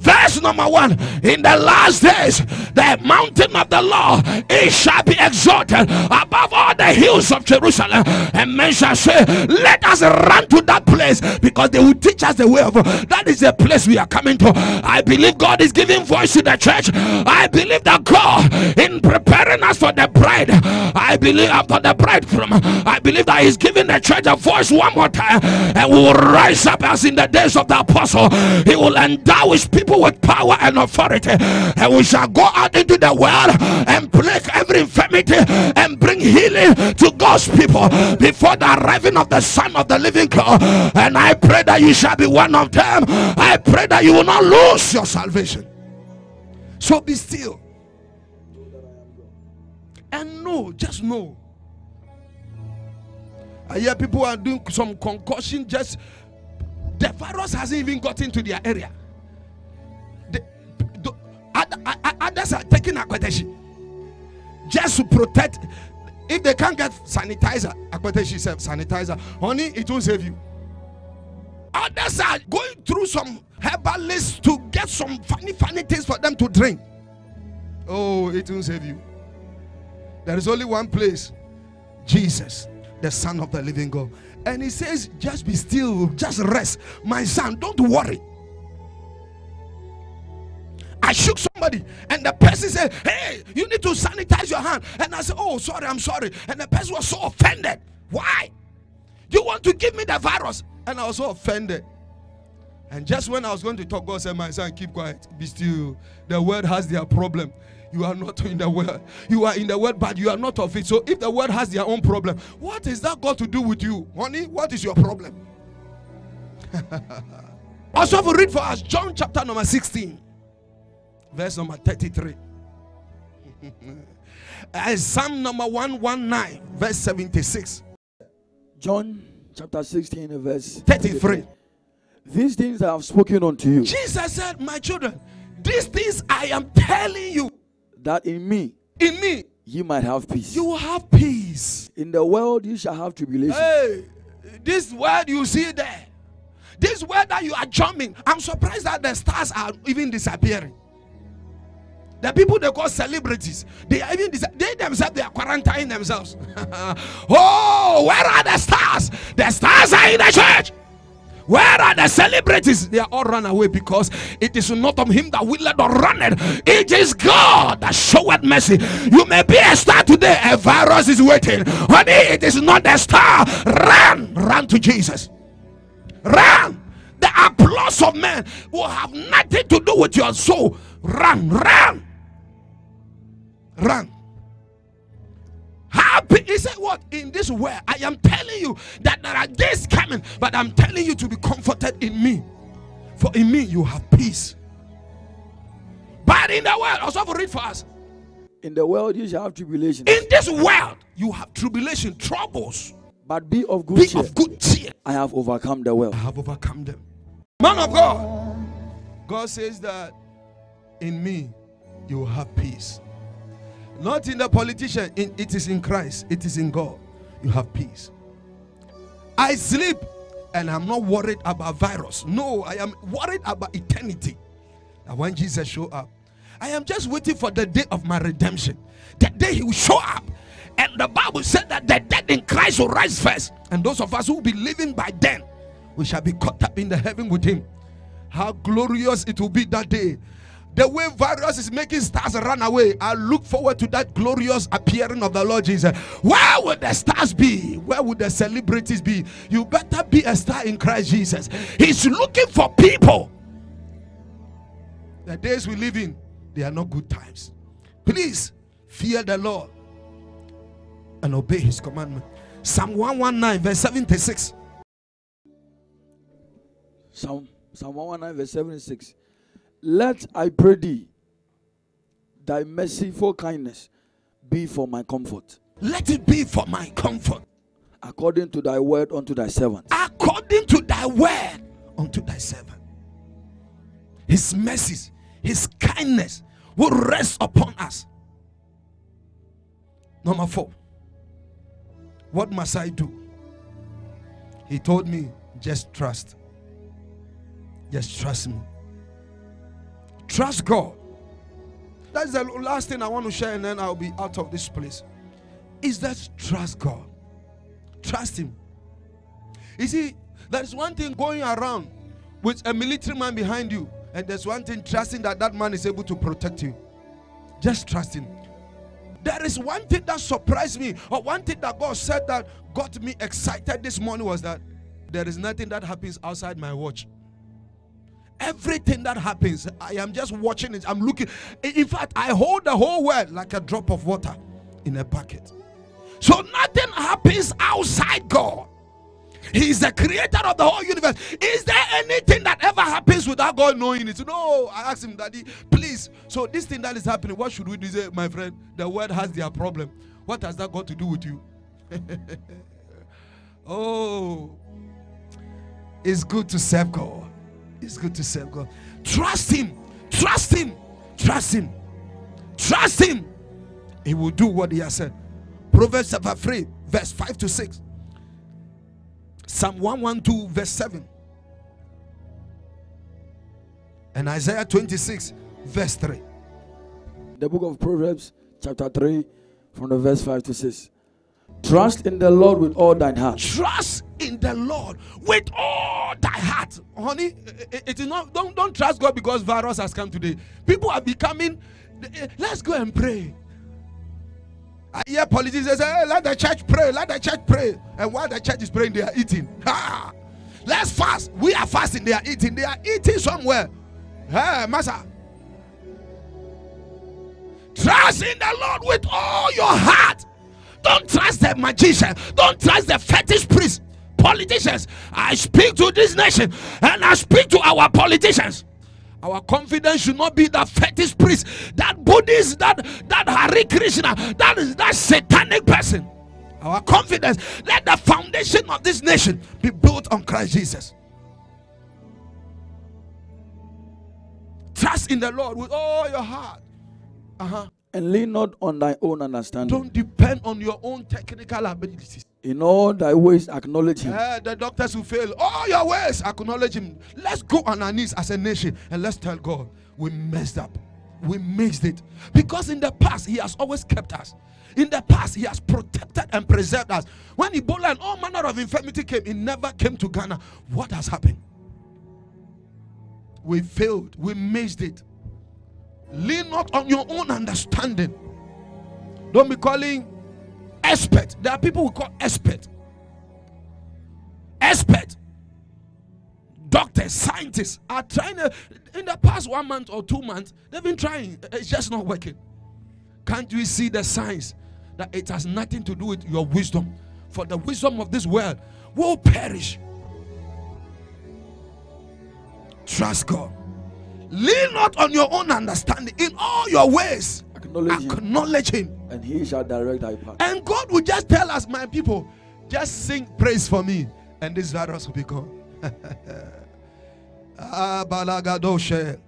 Verse number one In the last days, the mountain of the law it shall be exalted above all the hills of Jerusalem, and men shall say, Let us run to that place because they will teach us the way of that is the place we are coming to. I believe God is giving voice to the church. I believe that God, in preparing us for the bride, I believe uh, after the bridegroom, I believe that He's giving the church a voice one more time, and we will rise up as in the days of the apostle. He will endow His people with power and authority, and we shall go out into the world and break every infirmity and bring healing to God's people before the arriving of the Son of the Living God. And I pray that you shall be one of them. I pray that you will not lose your salvation. So be still and know, just know. I hear people are doing some concussion, just the virus hasn't even got into their area. Just to protect. If they can't get sanitizer, aquatation self sanitizer, honey, it won't save you. Others are going through some herbalists to get some funny, funny things for them to drink. Oh, it won't save you. There is only one place Jesus, the Son of the living God. And he says, Just be still, just rest. My son, don't worry. I shook somebody, and the person said, Hey, you need to sanitize your hand. And I said, Oh, sorry, I'm sorry. And the person was so offended. Why? You want to give me the virus? And I was so offended. And just when I was going to talk, God said, My son, keep quiet, be still. The world has their problem. You are not in the world. You are in the world, but you are not of it. So if the world has their own problem, what is that got to do with you? Honey, what is your problem? (laughs) also, read for us John chapter number 16, verse number 33. (laughs) and Psalm number 119, verse 76. John chapter 16, verse 33. These things I have spoken unto you, Jesus said, My children, these things I am telling you that in me in me, you might have peace. you will have peace. in the world you shall have tribulation. Hey, this word you see there, this word that you are jumping, I'm surprised that the stars are even disappearing. The people they call celebrities, they are even they themselves they are quarantining themselves. (laughs) oh, where are the stars? The stars are in the church. Where are the celebrities? They are all run away because it is not of him that willeth or runneth. It is God that showeth mercy. You may be a star today, a virus is waiting. Honey, it is not the star. Run, run to Jesus. Run. The applause of men will have nothing to do with your soul. Run, run, run. Happy. He said, What? In this world, I am telling you that there are days coming, but I'm telling you to be comforted in me. For in me you have peace. But in the world, also read for us. In the world you shall have tribulation. In this world, you have tribulation, troubles. But be of good Be cheer. of good cheer. I have overcome the world. I have overcome them. Man of God, God says that in me you will have peace. Not in the politician, in, it is in Christ, it is in God. you have peace. I sleep and I'm not worried about virus. No, I am worried about eternity. And when Jesus show up, I am just waiting for the day of my redemption. The day he will show up. And the Bible said that the dead in Christ will rise first. And those of us who will be living by then, we shall be caught up in the heaven with him. How glorious it will be that day. The way virus is making stars run away, I look forward to that glorious appearing of the Lord Jesus. Where would the stars be? Where would the celebrities be? You better be a star in Christ Jesus. He's looking for people. The days we live in, they are not good times. Please fear the Lord and obey his commandment. Psalm 119, verse 76. Psalm, Psalm 119, verse 76. Let I pray thee, thy merciful kindness be for my comfort, Let it be for my comfort, according to thy word unto thy servant. according to thy word unto thy servant. His mercies, his kindness will rest upon us. Number four, what must I do? He told me, just trust. Just trust me. Trust God. That's the last thing I want to share, and then I'll be out of this place. Is that trust God. Trust Him. You see, there's one thing going around with a military man behind you, and there's one thing trusting that that man is able to protect you. Just trust Him. There is one thing that surprised me, or one thing that God said that got me excited this morning was that there is nothing that happens outside my watch. Everything that happens, I am just watching it. I'm looking. In fact, I hold the whole world like a drop of water in a bucket. So nothing happens outside God. He is the creator of the whole universe. Is there anything that ever happens without God knowing it? No. I asked him, Daddy, please. So this thing that is happening, what should we do? Said, My friend, the world has their problem. What has that got to do with you? (laughs) oh, it's good to serve God. It's good to serve God. Trust Him. Trust Him. Trust Him. Trust Him. He will do what He has said. Proverbs chapter 3, verse 5 to 6. Psalm 112, verse 7. And Isaiah 26, verse 3. The book of Proverbs, chapter 3, from the verse 5 to 6. Trust in the Lord with all thine heart. Trust in the Lord with all thy heart. Honey, i- it is not don't don't trust God because virus has come today. People are becoming eh, let's go and pray. I hear politicians say, "Hey, let the church pray, let the church pray. And while the church is praying, they are eating. Ha! Let's fast. We are fasting, they are eating. They are eating somewhere. Hey, Master. Trust in the Lord with all your heart. Don't trust the magician. Don't trust the fetish priest. Politicians. I speak to this nation and I speak to our politicians. Our confidence should not be that fetish priest, that Buddhist, that that Hare Krishna, that is that satanic person. Our confidence, let the foundation of this nation be built on Christ Jesus. Trust in the Lord with all your heart. Uh-huh. And lean not on thy own understanding. Don't depend on your own technical abilities. In all thy ways acknowledge him. Eh, the doctors will fail. All your ways, acknowledge him. Let's go on our knees as a nation and let's tell God we messed up. We missed it. Because in the past, he has always kept us. In the past, he has protected and preserved us. When Ebola and all manner of infirmity came, it never came to Ghana. What has happened? We failed. We missed it. Lean not on your own understanding. Don't be calling expert. There are people who call expert. Expert. Doctors, scientists are trying to, in the past one month or two months, they've been trying. It's just not working. Can't you see the signs that it has nothing to do with your wisdom? For the wisdom of this world will perish. Trust God. Lean not on your own understanding. In all your ways, Acknowledge acknowledge Him. and he shall direct thy path. And God will just tell us, my people, just sing praise for me, and this virus will be gone. (laughs) Ah, balagadoshe.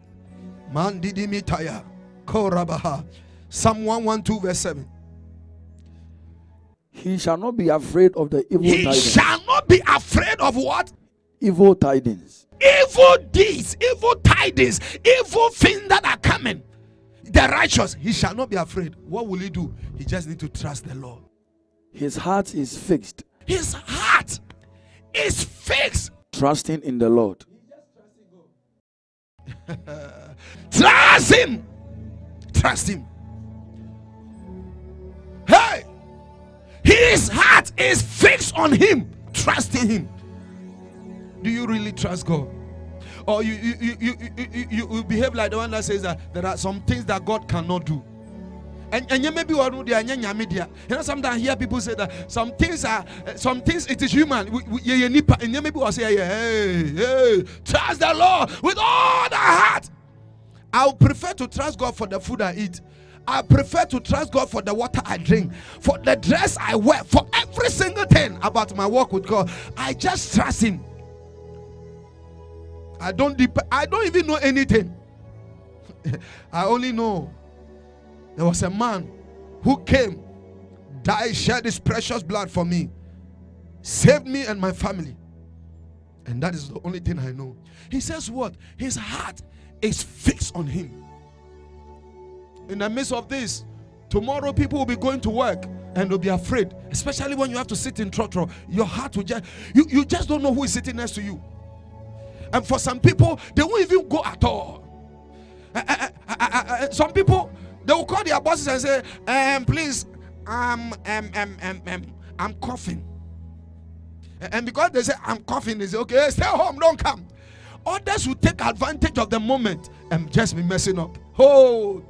Mandidimitaya. Korabaha. Psalm 112, verse 7. He shall not be afraid of the evil He tidings. shall not be afraid of what? evil tidings. Evil deeds, evil tidings, evil things that are coming. The righteous, he shall not be afraid. What will he do? He just need to trust the Lord. His heart is fixed, His heart is fixed. trusting in the Lord. (laughs) Trust him. Trust him. Hey, his heart is fixed on him, trusting him. Do you really trust God? Or you you, you, you, you, you, behave like the one that says that there are some things that God cannot do. And, and you maybe one and you know, sometimes I hear people say that some things are, uh, some things it is human. And you maybe will say, hey, hey, trust the Lord with all the heart. I would prefer to trust God for the food I eat. I prefer to trust God for the water I drink, for the dress I wear, for every single thing about my walk with God. I just trust Him. I don't dep- I don't even know anything. (laughs) I only know there was a man who came, died, shed his precious blood for me, saved me and my family. And that is the only thing I know. He says, What? His heart is fixed on him. In the midst of this, tomorrow people will be going to work and they'll be afraid, especially when you have to sit in trotro. Your heart will just, you, you just don't know who is sitting next to you. And for some people, they won't even go at all. Uh, uh, uh, some people, they will call their bosses and say, um, please, um, um, um, um, um, I'm coughing. And because they say I'm coughing, they say, okay, stay home, don't come. Others will take advantage of the moment and just be messing up. Oh,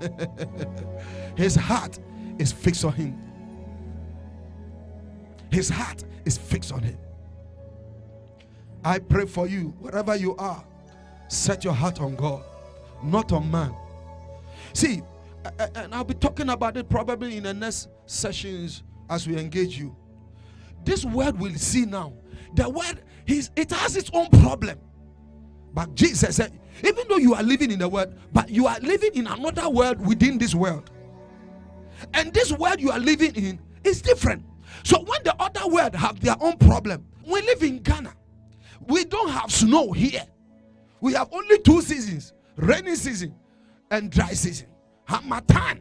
(laughs) his heart is fixed on him. His heart is fixed on him. I pray for you, wherever you are, set your heart on God, not on man. See, and I'll be talking about it probably in the next sessions as we engage you. This word we'll see now. The word is it has its own problem. But Jesus said, even though you are living in the world, but you are living in another world within this world. And this world you are living in is different. So when the other world have their own problem, we live in Ghana. We don't have snow here. We have only two seasons: rainy season and dry season. Harmattan.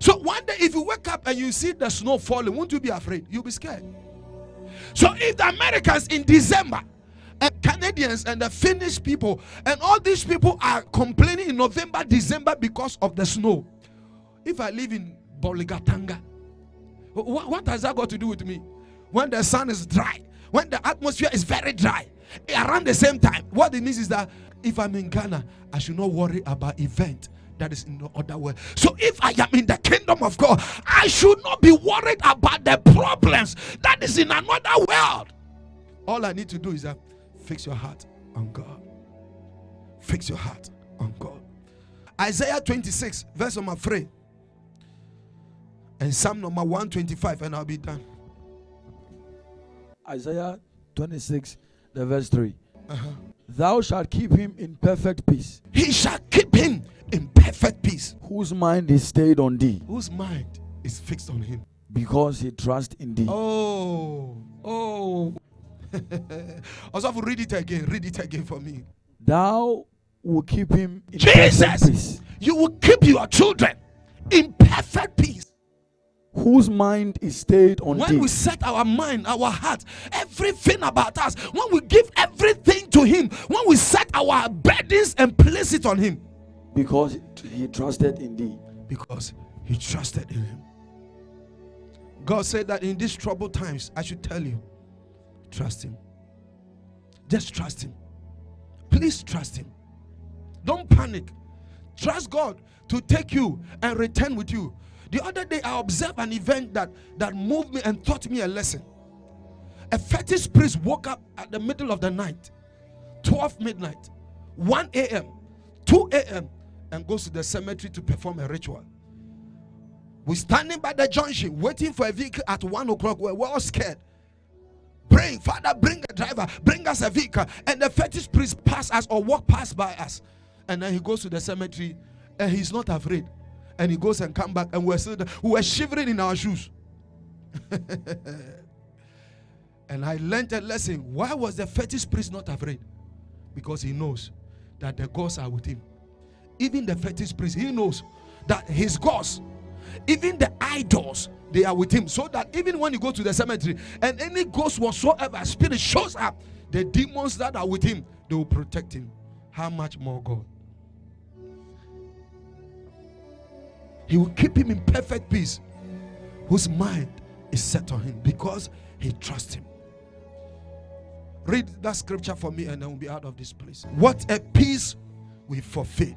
So one day, if you wake up and you see the snow falling, won't you be afraid? You'll be scared. So if the Americans in December and Canadians and the Finnish people and all these people are complaining in November, December because of the snow, if I live in Bolgatanga, what, what has that got to do with me? When the sun is dry, when the atmosphere is very dry, around the same time, what it means is that if I'm in Ghana, I should not worry about event that is in the other world. So if I am in the kingdom of God, I should not be worried about the problems that is in another world. All I need to do is that fix your heart on God. Fix your heart on God. Isaiah 26, verse number 3. And Psalm number 125, and I'll be done. Isaiah 26, the verse 3. Uh-huh. Thou shalt keep him in perfect peace, He shall keep him in perfect peace, whose mind is stayed on thee, whose mind is fixed on him. because he trusts in thee. Oh, oh. (laughs) also, have to read it again. Read it again for me. Thou will keep him in Jesus! perfect peace, You will keep your children in perfect peace. Whose mind is stayed on When thee. we set our mind, our heart, everything about us, when we give everything to Him, when we set our burdens and place it on Him, because he trusted in thee. because He trusted in Him. God said that in these troubled times, I should tell you, trust Him. Just trust Him. Please trust Him. Don't panic. Trust God to take you and return with you. The other day, I observed an event that, that moved me and taught me a lesson. A fetish priest woke up at the middle of the night, 12 midnight, 1 a.m., 2 a.m., and goes to the cemetery to perform a ritual. We're standing by the junction, waiting for a vehicle at 1 o'clock. We're, we're all scared. Praying, Father, bring a driver, bring us a vehicle. And the fetish priest pass us or walk past by us. And then he goes to the cemetery and he's not afraid. And he goes and come back and we're still we were shivering in our shoes. (laughs) and I learned a lesson. Why was the fetish priest not afraid? Because he knows that the gods are with him. Even the fetish priest, he knows that his gods, even the idols, they are with him. So that even when you go to the cemetery and any ghost whatsoever spirit shows up, the demons that are with him, they will protect him. How much more God? He will keep him in perfect peace, whose mind is set on him because he trusts him. Read that scripture for me and then we'll be out of this place. What a peace we forfeit,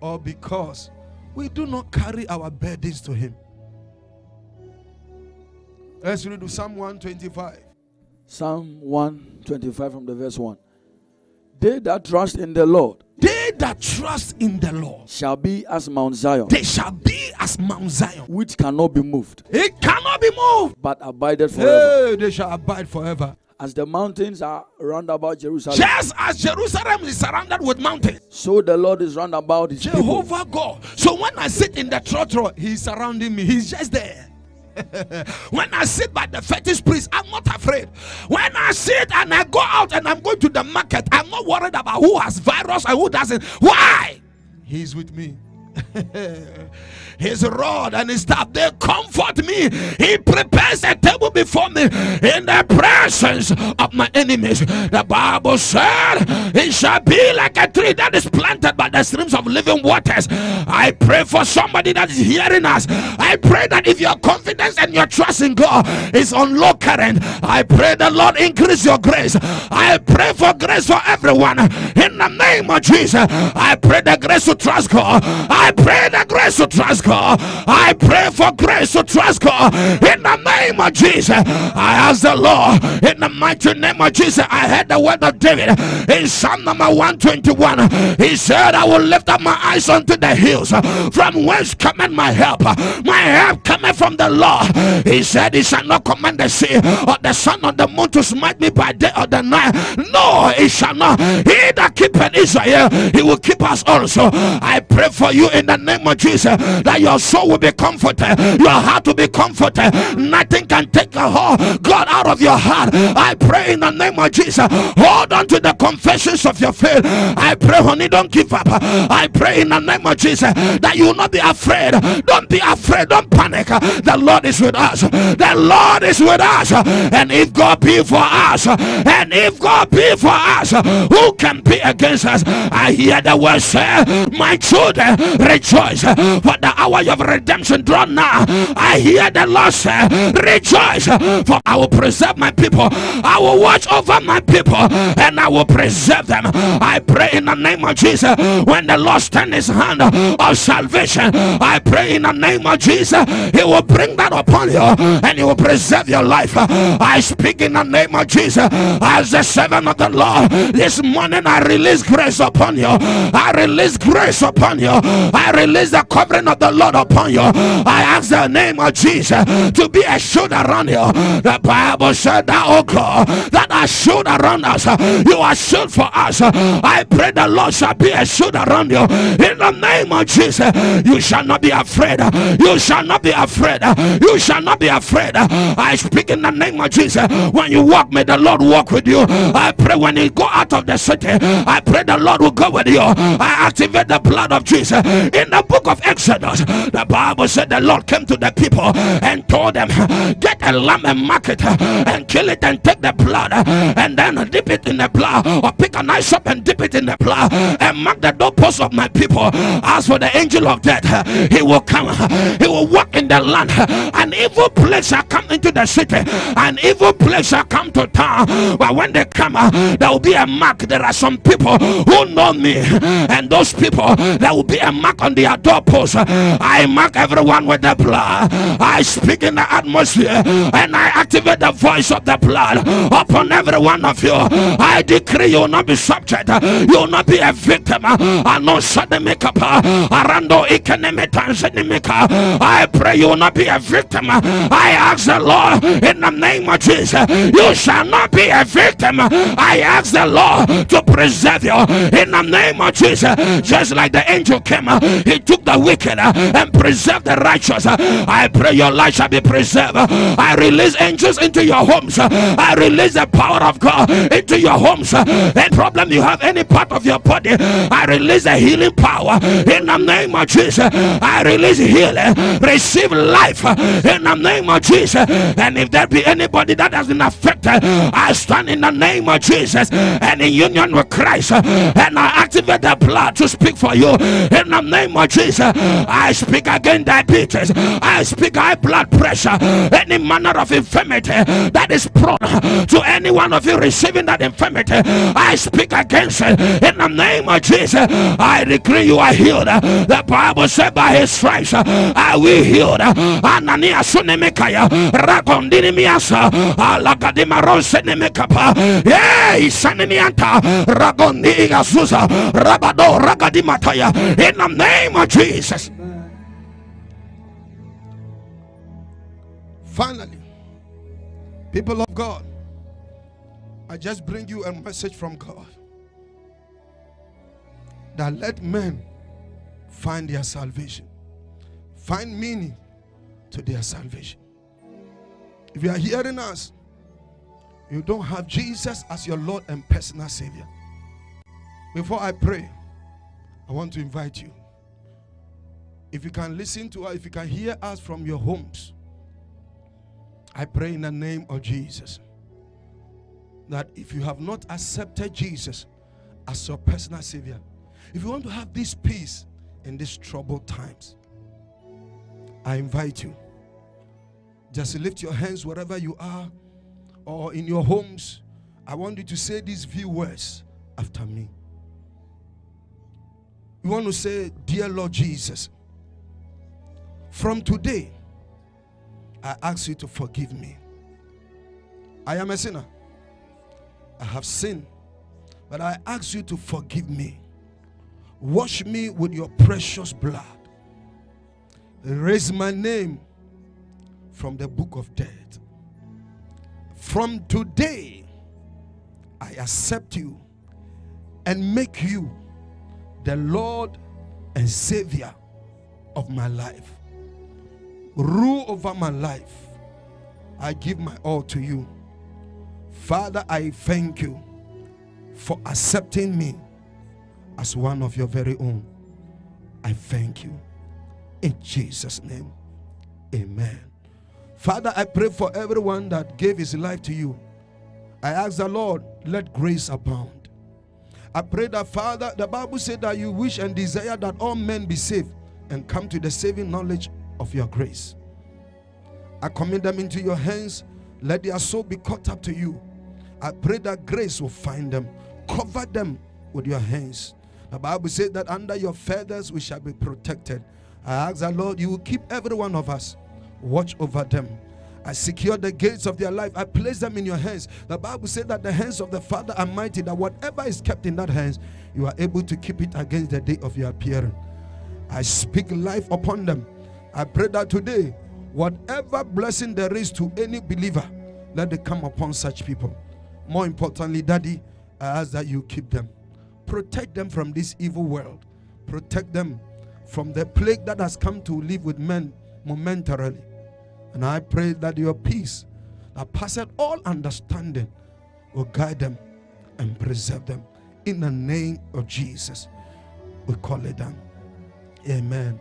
or because we do not carry our burdens to him. Let's read Psalm 125. Psalm 125 from the verse 1. They that trust in the Lord that trust in the Lord, shall be as Mount Zion, they shall be as Mount Zion. which cannot be moved, It cannot be moved. but abideth forever. Hey, they shall abide forever. As the mountains are round about Jerusalem, Just as Jerusalem is surrounded with mountains, so the Lord is round about his people. Jehovah God. So when I sit in the trotro, he's surrounding me. He's just there. (laughs) when I sit by the fetish priest, I'm not afraid. When I sit and I go out and I'm going to the market, I'm not worried about who has virus and who doesn't. Why? He's with me. (laughs) his rod and his staff they comfort me. He prepares a table before me in the presence of my enemies. The bible said he shall be like a tree that is planted by the streams of living waters. I pray for somebody that is hearing us. I pray that if your confidence and your trust in god is on low current i pray the lord increase your grace. I pray for grace for everyone. In the name of jesus i pray the grace to trust god. I pray the grace to trust god Uh, i pray for grace to trust god. In the name of jesus i ask the lord. In the mighty name of jesus i heard the word of david. In psalm number 121 he said i will lift up my eyes unto the hills. From whence cometh my help? My help cometh from the lord. He said he shall not command the sea or the sun or the moon to smite me by day or the night no he shall not. He that keepeth israel he will keep us also. I pray for you in the name of jesus that your soul will be comforted your heart will be comforted. Nothing can take a hold god out of your heart. I pray in the name of jesus. Hold on to the confessions of your faith. I pray honey don't give up. I pray in the name of jesus that you will not be afraid. Don't be afraid. Don't panic. The lord is with us. The lord is with us. And if god be for us and if god be for us who can be against us? I hear the word say my children rejoice for the hour of redemption drawn now. I hear the lord say rejoice for i will preserve my people. I will watch over my people and i will preserve them. I pray in the name of jesus when the lord stand his hand of salvation i pray in the name of jesus he will bring that upon you and he will preserve your life. I speak in the name of jesus as the servant of the lord this morning i release grace upon you. I release grace upon you. I release the covering of the upon you. I ask the name of jesus to be a shield around you. The bible said that oh god that a shield around us you are shield for us. I pray the lord shall be a shield around you. In the name of jesus you shall not be afraid. You shall not be afraid. You shall not be afraid. I speak in the name of jesus. When you walk may the lord walk with you. I pray when you go out of the city i pray the lord will go with you. I activate the blood of jesus. In the book of exodus the bible said the lord came to the people and told them get a lamb and mark it and kill it and take the blood and then dip it in the blood or pick a knife up and dip it in the blood and mark the doorpost of my people. As for the angel of death he will come. He will walk in the land. An evil plague shall come into the city. An evil plague shall come to town. But when they come there will be a mark. There are some people who know me and those people there will be a mark on their doorpost i mark everyone with the blood. I speak in the atmosphere and i activate the voice of the blood upon every one of you. I decree you will not be subject. You will not be a victim. I pray you will not be a victim. I ask the lord in the name of jesus you shall not be a victim. I ask the lord to preserve you in the name of Jesus. Just like the angel came, he took the wicked and preserve the righteous. I pray your life shall be preserved. I release angels into your homes. I release the power of God into your homes. Any problem you have, any part of your body, I release the healing power in the name of Jesus. I release healing. Receive life in the name of Jesus. And if there be anybody that has been affected, I stand in the name of Jesus and in union with Christ and I activate the blood to speak for you in the name of Jesus. I speak against diabetes. I speak high blood pressure, any manner of infirmity that is prone to any one of you receiving that infirmity. I speak against it in the name of Jesus. I decree you are healed. The Bible said by his stripes I will healed. Anania sunemekaya rakondini miasa alagadima rosenemekapa. Yeah, sanemianta ragondi gazuza rabado ragadimataya in the name of Jesus. Finally, people of God, I just bring you a message from God that let men find their salvation, find meaning to their salvation. If you are hearing us, you don't have Jesus as your Lord and personal Savior. Before I pray, I want to invite you. If you can listen to us, if you can hear us from your homes, I pray in the name of Jesus that if you have not accepted Jesus as your personal Savior, if you want to have this peace in these troubled times, I invite you. Just lift your hands wherever you are or in your homes. I want you to say these few words after me. You want to say, Dear Lord Jesus, from today, I ask you to forgive me. I am a sinner. I have sinned. But I ask you to forgive me. Wash me with your precious blood. Raise my name from the book of death. From today, I accept you and make you the Lord and Savior of my life. Rule over my life. I give my all to you. Father, I thank you for accepting me as one of your very own. I thank you. In Jesus' name, amen. Father, I pray for everyone that gave his life to you. I ask the Lord, let grace abound. I pray that, Father, the Bible said that you wish and desire that all men be saved and come to the saving knowledge of your grace. I commit them into your hands. Let their soul be caught up to you. I pray that grace will find them. Cover them with your hands. The Bible says that under your feathers we shall be protected. I ask the Lord, you will keep every one of us. Watch over them. I secure the gates of their life. I place them in your hands. The Bible said that the hands of the Father are mighty, that whatever is kept in that hands, you are able to keep it against the day of your appearing. I speak life upon them. I pray that today, whatever blessing there is to any believer, let it come upon such people. More importantly, Daddy, I ask that you keep them. Protect them from this evil world. Protect them from the plague that has come to live with men momentarily. And I pray that your peace that passeth all understanding will guide them and preserve them. In the name of Jesus, we call it done. Amen.